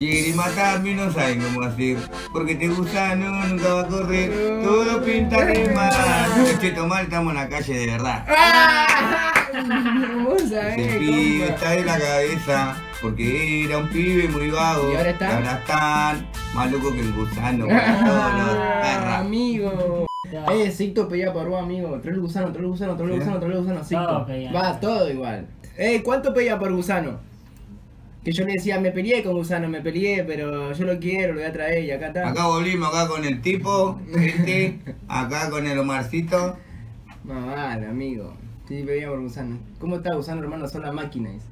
Quiere matarme y no saben cómo hacer. Porque este gusano nunca va a correr. Todo pinta re mal. Cheto mal, estamos en la calle de verdad. Ese pibe está de la cabeza. Porque era un pibe muy vago. ¿Y ahora está? ahora están más loco que el gusano. Ah, amigo. Eh, Sicto pedía por vos, amigo. Trae el gusano, trae el gusano, trae gusano, trae el gusano, Sicto. Va, todo igual. Eh, ¿cuánto pedía por gusano? Que yo le decía, me peleé con gusano, me peleé, pero yo lo quiero, lo voy a traer y acá está. Acá volvimos acá con el tipo, este, acá con el Omarcito. Más vale, amigo. Sí, pedía por gusano. ¿Cómo está gusano, hermano? Son las máquinas.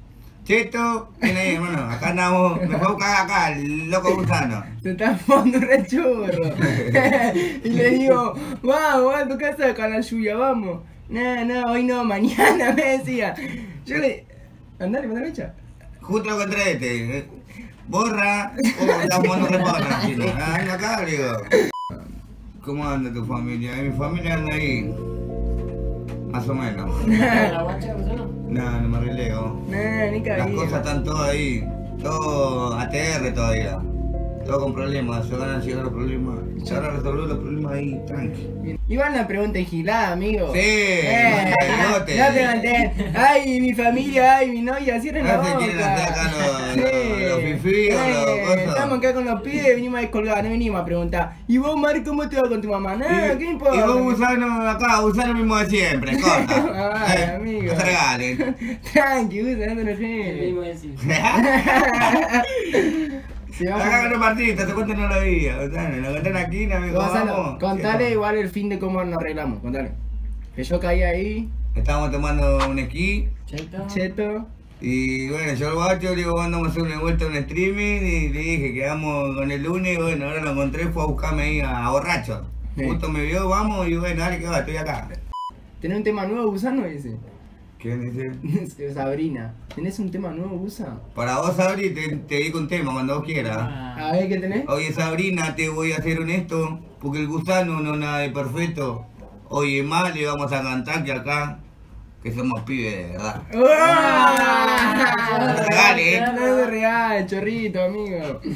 Cheto, ¿quién ahí, hermano? Acá andamos, me fue a buscar acá, el loco gusano. Se está fumando un rechurro. y le digo, vamos, a tu casa con la lluvia, vamos. No, no, hoy no, mañana me decía. Yo le. Andale, mandale mecha. Justo lo encontré Borra, oh, estás jugando repona, chino. Ah, acá, digo. ¿Cómo anda tu familia? Mi familia anda ahí. Más o menos. ¿La? No, no me relego. No, ni Las cosas están todas ahí. Todo ATR todavía. Todo con problemas. Se van a llegar los problemas. Se van a resolver los problemas ahí, tranqui. Iván la pregunta gilada, amigo. Sí, Eh, no no te- te pregunté, ay, mi familia, ay, mi novia, cierren la No se boca. hacer acá los- los- los fifí los Eh, cosas. Estamos acá con los pibes, venimos a descolgar, no venimos a preguntar. ¿Y vos, Mari, cómo te va con tu mamá? Nada, Y- ¿qué importa? Y vos usando acá, usando lo mismo de siempre, corta. Ay, Eh, amigo. No te regalen. Tranqui, no te El enojes. mismo decir. Se Acá los partidos, te cuento no lo veía. Gonzalo, Lo me dijo, Gonzalo, vamos. contale igual el fin de cómo nos arreglamos, contale. Que yo caí ahí, Estábamos tomando un esquí. Cheto. cheto. Y bueno, yo al guacho le digo, vamos a hacer una vuelta a un streaming y le dije, quedamos con el lunes y bueno, ahora lo encontré, fue a buscarme ahí a borracho. Sí. Justo me vio, vamos, y bueno, dale que va, estoy acá. ¿Tenés un tema nuevo, Gusano? Dice. ¿Qué dice? Sabrina. ¿Tenés un tema nuevo, Gusa? Para vos, Sabri, te, te digo un tema cuando vos quieras. Ah, A ver, ¿qué tenés? Oye, Sabrina, te voy a ser honesto, porque el gusano no es nada de perfecto. Oye, más le vamos a cantar que acá, que somos pibes de verdad. Regale, eh. Es de real, chorrito, amigo.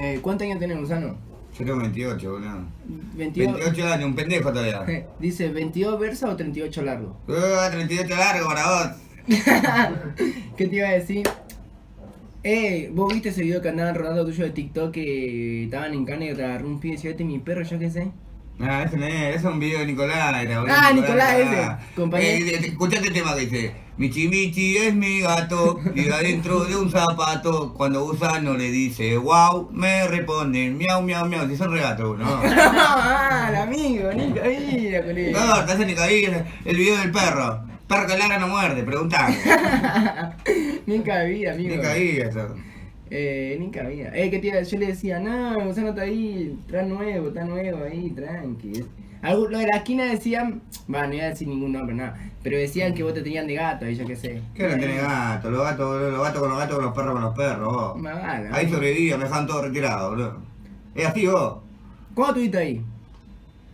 Eh, ¿Cuántos años tenés, Gusano? Yo tengo 28, boludo. 22. 28 años, un pendejo todavía. Dice, ¿22 versa o 38 largo? Uh, 38 largo para vos. ¿Qué te iba a decir? Eh, vos viste ese video que andaban rodando tuyo de TikTok que estaban en Cana y agarró un pie y decía, este es mi perro, yo qué sé. No, ese no es, ese es un video de Nicolás. Era, Ah, Nicolás, ese, compañero. Eh, escuchate el tema que dice: Michi Michi es mi gato, y adentro de un zapato. Cuando gusano le dice wow, me responden miau, miau, miau. Si son regatos, ¿no? ah, amigo, ni cabida, colega. No, te hacen ni caer el video del perro. Perro que ladra no muerde, preguntá. ni cabida, amigo. Ni eso. Eh, ni cabida. Eh, que iba- yo le decía, no, Gonzalo está ahí, está nuevo, está nuevo ahí, tranqui. Algo- lo de la esquina decían, va, no iba a decir ningún nombre, nada, pero decían que vos te tenían de gato y yo qué sé. ¿Qué no tenés gato? Los gatos, los gatos con los gatos, con los perros con los perros, vos. Ahí ¿no? sobreviví, me dejan todo retirado, boludo. Es así vos. ¿Cuándo estuviste ahí?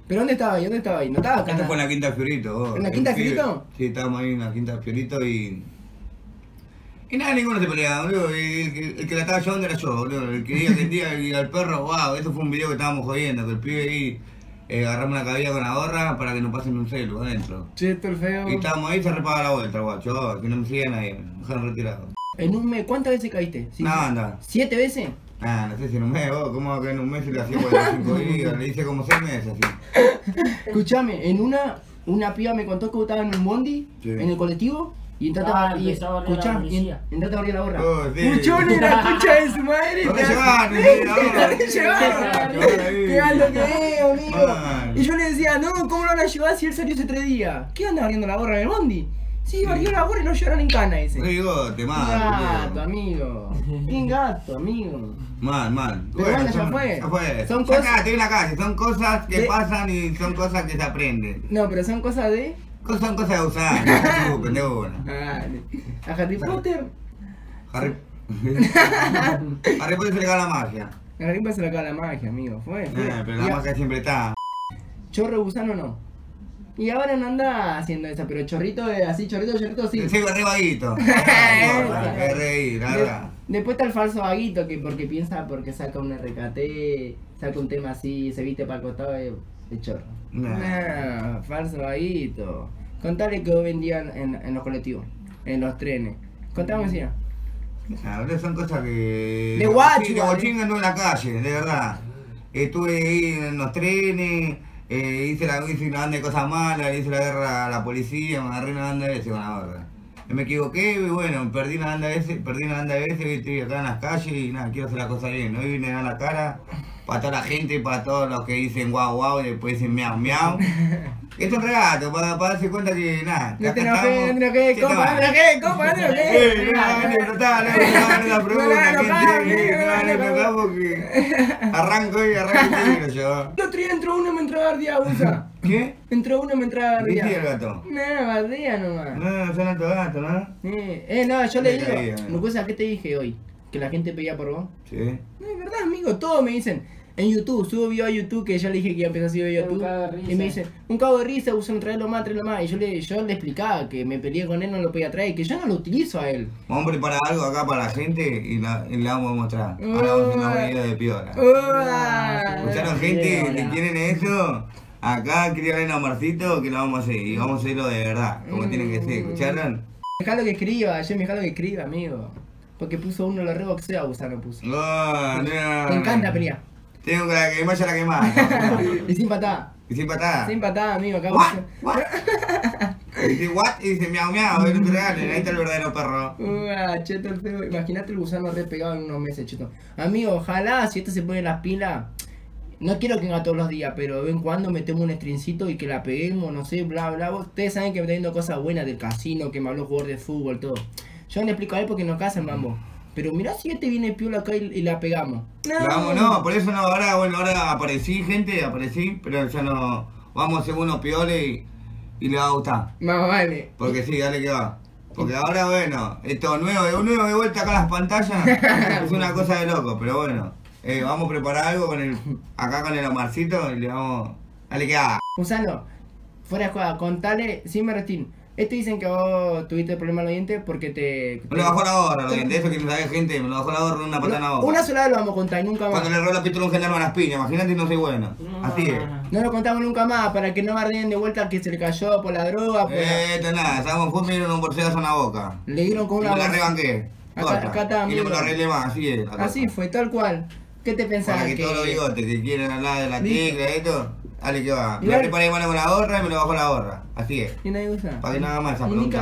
¿Pero dónde estaba ahí? ¿Dónde estaba ahí? ¿No estaba acá? Esto fue en la Quinta Fiorito, vos. ¿En la Quinta Fiorito? Sí, estábamos ahí en la Quinta Fiorito y. Y nada, ninguno se peleaba, boludo. El, que- el que la estaba llevando era yo, boludo. El que atendía y al perro, wow, eso fue un video que estábamos jodiendo, que el pibe ahí eh, agarramos una cabilla con la gorra para que no pasen un celu adentro. El feo. Y estábamos ahí se repaga la vuelta, guacho, que no me sigan ahí, me dejaron retirado. En un mes, ¿cuántas veces caíste? Sí, No, sí. anda. ¿Siete veces? Ah, no sé si en un mes, vos, ¿cómo que en un mes se le hacía 45 días? Le hice como 6 meses así. Escuchame, en una, una piba me contó que vos estabas en un bondi, Sí. en el colectivo, y entraste Ah, a, y, escuchá, y entraste a abrir la gorra. Oh. ¡Puchón la concha de su madre! No te llevaron, ahora. te llevaron. ¡Qué alto que es, amigo! Y yo le decía, no, ¿cómo lo van a llevar si él salió hace tres días? ¿Qué anda abriendo la gorra en el bondi? Sí, abrió la gorra y lo llevaron en cana, dice. No digo, te mal. Gato, amigo. Bien gato, amigo. Mal, mal. Pero bueno, ya fue. Ya fue. Son cosas- la calle. Son cosas que pasan y son cosas que se aprenden. No, pero son cosas de. Cos- Son cosas de usar. No se ocupen de una. Ah, de- a Harry Potter. Harry. Harry Potter se le cae la magia. A Harry Potter se le la magia, amigo. Fue, fue. Eh, pero Y la a- magia siempre está. Chorro gusano no. Y ahora no anda haciendo eso, pero chorrito, eh, así, chorrito, chorrito, sí. Soy re vaguito. Reír, verdad. Después está el falso vaguito que porque piensa porque saca un RKT, saca un tema así, se viste para el costado de, de chorro. Nah. Nah, falso vaguito. Contale que hoy vendían en, en los colectivos, en los trenes. Contame Nah, boludo, son cosas que. De guacho, igual, bochín ando en la calle, de verdad. Estuve ahí en los trenes, eh, hice, la, hice una banda de cosas malas, hice la guerra a la policía, me agarré una banda de veces con la gorra. Me equivoqué y bueno, perdí una banda de veces, perdí una banda de y estoy acá en las calles y nada, quiero hacer la cosa bien. Hoy vine a dar la cara para toda la gente, para todos los que dicen guau guau y después dicen miau miau. Esto es un regato, para, para darse cuenta que nada. No te enojes, no te enojes, ¿Qué compa, no te enojes, compa, no te enojes. no, no, no, está, no, no, no, la pregunta, No, no, no, no, no, no, no, no, no, porque arranco y arranco y tiro yo. El otro día entró uno y me entró a bardía, usa. ¿Qué? Entró uno y me entró a ¿Qué hicieron, bardía. gato? No, bardía nomás. No, son alto gato, ¿no? Eh, no, yo le digo. Lucusa, ¿qué te dije hoy? Que la gente pedía por vos. Sí. No, es verdad, amigo, todos me dicen. En YouTube, subo video a YouTube que yo le dije que iba a empezar a subir video a Un YouTube. de. Y me dicen, un cabo de risa, usan traerlo más, traerlo más. Y yo le, yo le explicaba que me peleé con él, no lo podía traer, que yo no lo utilizo a él. Vamos a preparar algo acá para la gente y la, y la vamos a mostrar. Ahora vamos a hacer unos videos de piola. ¿Escucharon gente que quieren eso? Acá escriban a Marcito que lo vamos a hacer y vamos a hacerlo de verdad, como tiene que ser. ¿Escucharon? Dejalo que escriba, yo me dejalo que escriba, amigo. Porque puso uno, lo reboxea, Gusano puso. Oh, no. Me encanta pelear. Tengo que la que vaya la quemada. Y sin patada. Y sin patada. Sin patada, amigo, acá What? What? Dice what y dice miau miau, no te regalen, ahí está el verdadero perro. Uah, cheto. Imagínate el gusano re pegado en unos meses, cheto. Amigo, ojalá si esto se pone las pilas. No quiero que venga todos los días, pero de vez en cuando metemos un streamcito y que la peguemos, no sé, bla bla. Ustedes saben que me está viendo cosas buenas del casino, que me habló jugador de fútbol, todo. Yo no le explico a él porque no casan, mambo. Pero mirá si este viene piola acá y, y la pegamos. No, Vamos, no, por eso no, ahora, bueno, ahora aparecí, gente, aparecí, pero ya no, vamos a hacer unos pioles y, y le va a gustar. Más vale. Porque sí, dale que va. Porque ahora, bueno, esto nuevo, de nuevo de vuelta acá en las pantallas, es una cosa de loco, pero bueno, eh, vamos a preparar algo con el, acá con el Omarcito y le vamos, dale que va. Gusano, fuera de juega, contale, sin Martín. Este dicen que vos tuviste problemas en los dientes porque te. Me lo bajó la gorra, lo de eso que no sabe gente, me lo bajó la gorra en una patada en la boca. Una sola vez lo vamos a contar y nunca más. Cuando le robó la pistola a un gendarme a las piñas, imagínate no soy bueno. Así es. No lo contamos nunca más para que no barreen de vuelta que se le cayó por la droga. Por la- Eh, esto nada, estábamos juntos y dieron un bolseazo en la boca. Le dieron con Y una me la rebanqué. Acá- acá está, y me lo arreglé más, así es. la. Así fue, tal cual. ¿Qué te pensás? Para que, todos los bigotes que quieren hablar de la y esto, dale que va. Me Igual- preparé bueno con la gorra y me lo bajo la gorra. Así es. Y nadie usa. Para que no haga más esa Y pregunta,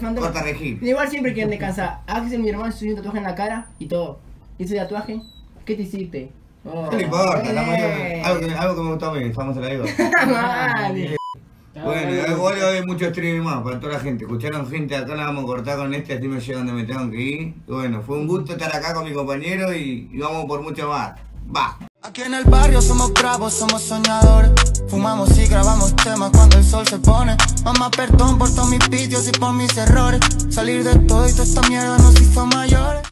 fantasma. Corta regil. Igual siempre quieren descansar. Axel, mi hermano, se hizo un tatuaje en la cara y todo. ¿Hice tatuaje? ¿Qué te hiciste? Oh, No le importa, eh. estamos haciendo- algo, que, algo que me gustó a mí, vamos a la digo. Vale. Bueno, y hoy voy a ver mucho streaming más para toda la gente. Escucharon gente acá, la vamos a cortar con este, así me llegan donde me tengo que ir. Y bueno, fue un gusto estar acá con mi compañero y, y vamos por mucho más. Va. Aquí en el barrio somos bravos, somos soñadores. Fumamos y grabamos temas cuando el sol se pone. Mamá, perdón por todos mis vicios y por mis errores. Salir de todo y toda esta mierda nos hizo mayores.